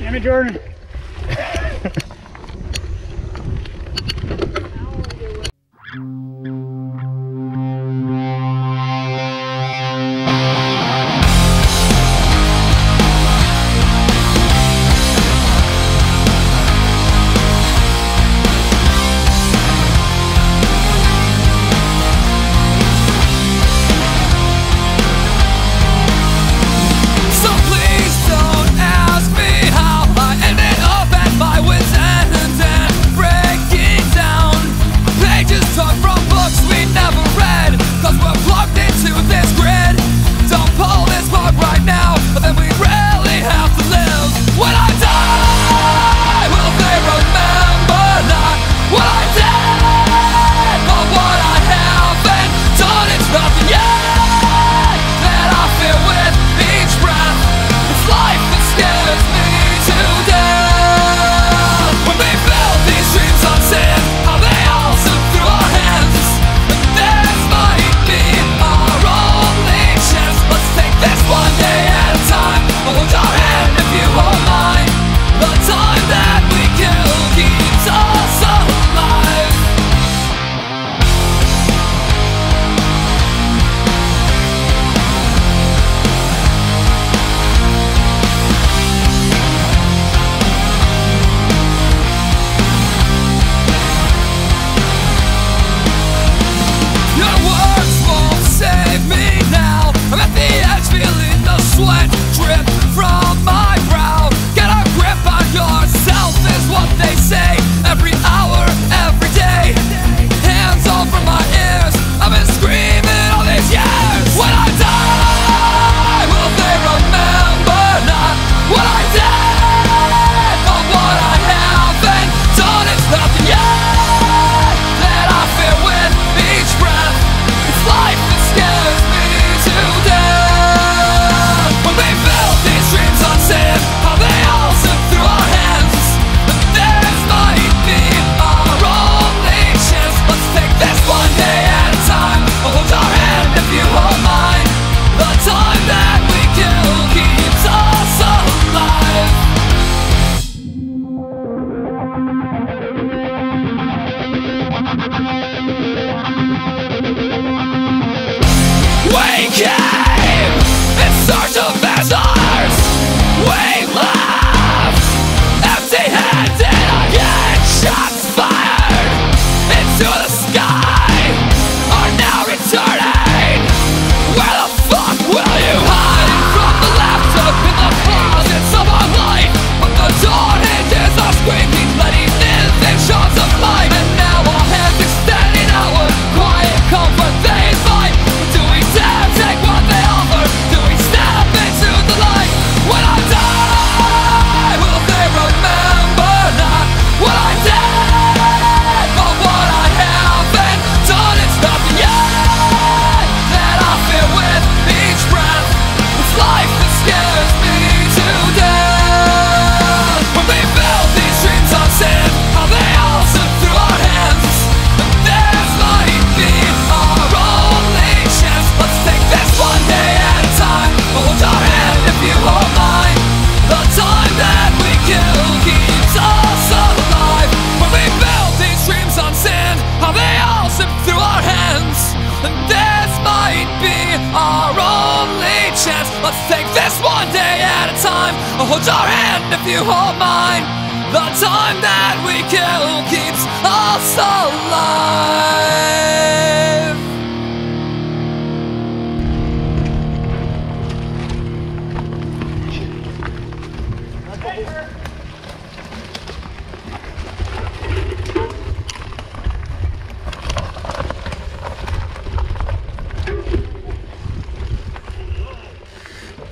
Damn Jordan. might be our only chance. Let's take this one day at a time. I'll hold your hand if you hold mine. The time that we kill keeps us alive.